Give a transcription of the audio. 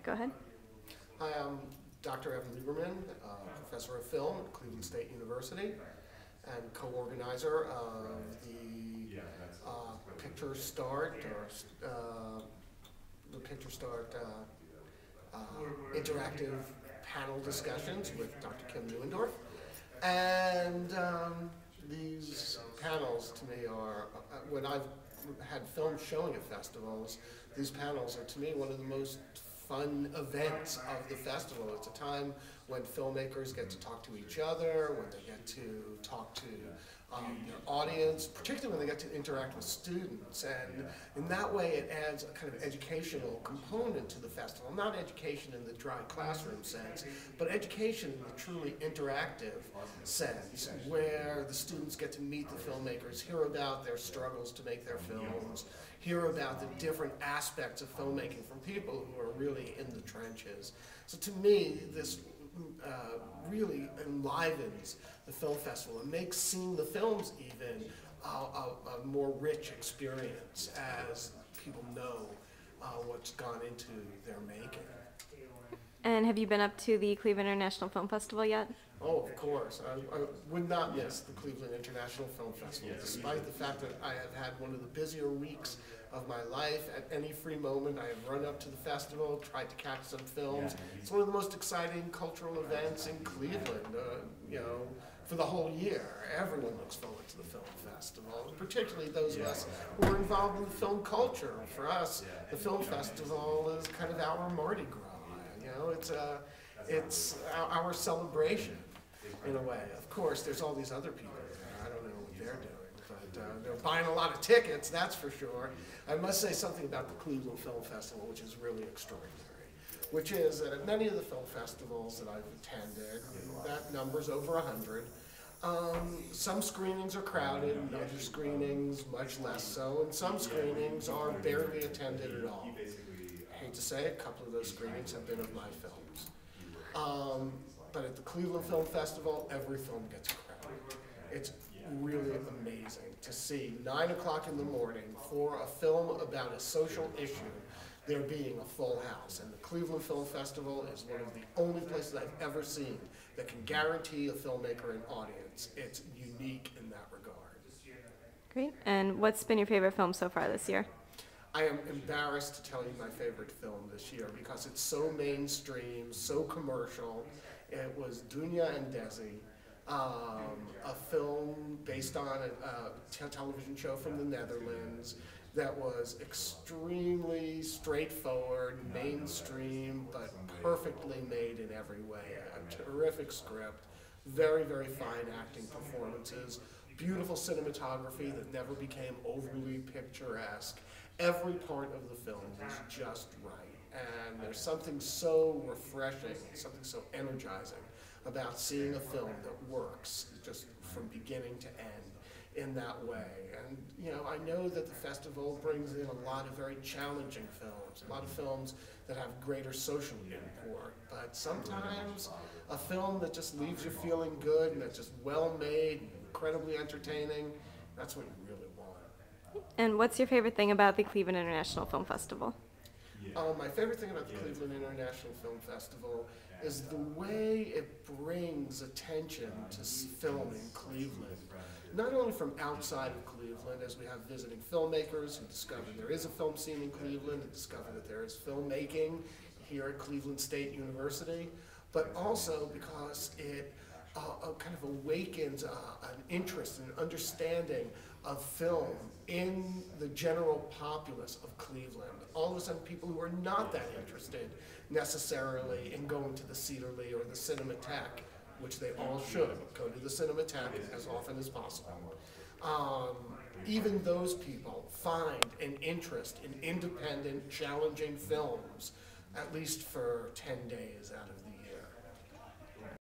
right, go ahead. Hi, I'm Dr. Evan Lieberman, uh, professor of film at Cleveland State University and co-organizer of the uh, Picture Start or uh, the Picture Start uh, uh, interactive panel discussions with Dr. Kim Neuendorf. And um, these panels to me are, uh, when I've had film showing at festivals, these panels are to me one of the most fun events of the festival. It's a time when filmmakers get to talk to each other, when they get to talk to um, their audience, particularly when they get to interact with students. And in that way, it adds a kind of educational component to the festival. Not education in the dry classroom sense, but education in the truly interactive sense, where the students get to meet the filmmakers, hear about their struggles to make their films, hear about the different aspects of filmmaking from people who are really in the trenches. So to me, this uh, really enlivens the film festival and makes seeing the films even a, a, a more rich experience as people know uh, what's gone into their making. And have you been up to the Cleveland International Film Festival yet? Oh, of course. I, I would not miss the Cleveland International Film Festival, despite the fact that I have had one of the busier weeks of my life. At any free moment, I have run up to the festival, tried to catch some films. It's one of the most exciting cultural events in Cleveland, uh, you know, for the whole year. Everyone looks forward to the film festival, particularly those of us who are involved in the film culture. For us, the film festival is kind of our Mardi Gras. You know, it's a, it's our, our celebration in a way. Of course, there's all these other people there. I don't know what they're doing, but uh, they're buying a lot of tickets, that's for sure. I must say something about the Cleveland Film Festival, which is really extraordinary, which is that at many of the film festivals that I've attended, that number's over 100. Um, some screenings are crowded, and other screenings much less so, and some screenings are barely attended at all. I hate to say a couple of those screenings have been of my films. Um, but at the Cleveland Film Festival, every film gets crowded. It's really amazing to see nine o'clock in the morning for a film about a social issue, there being a full house. And the Cleveland Film Festival is one of the only places I've ever seen that can guarantee a filmmaker an audience. It's unique in that regard. Great. And what's been your favorite film so far this year? I am embarrassed to tell you my favorite film this year because it's so mainstream, so commercial. It was Dunya and Desie, um, based on a, a television show from the Netherlands that was extremely straightforward, mainstream, but perfectly made in every way. A terrific script, very, very fine acting performances, beautiful cinematography that never became overly picturesque. Every part of the film was just right. And there's something so refreshing, something so energizing about seeing a film that works just from beginning to end in that way. And, you know, I know that the festival brings in a lot of very challenging films, a lot of films that have greater social import. But sometimes a film that just leaves you feeling good and that's just well made, incredibly entertaining, that's what you really want. And what's your favorite thing about the Cleveland International Film Festival? Uh, my favorite thing about the Cleveland International Film Festival is the way it brings attention to film in Cleveland. Not only from outside of Cleveland, as we have visiting filmmakers who discover there is a film scene in Cleveland, and discover that there is filmmaking here at Cleveland State University, but also because it uh, uh, kind of awakens uh, an interest and an understanding of film in the general populace of Cleveland. All of a sudden, people who are not that interested necessarily in going to the Cedar Lee or the Cinematheque, which they all should, go to the Cinematheque as often as possible. Um, even those people find an interest in independent, challenging films, at least for 10 days out of the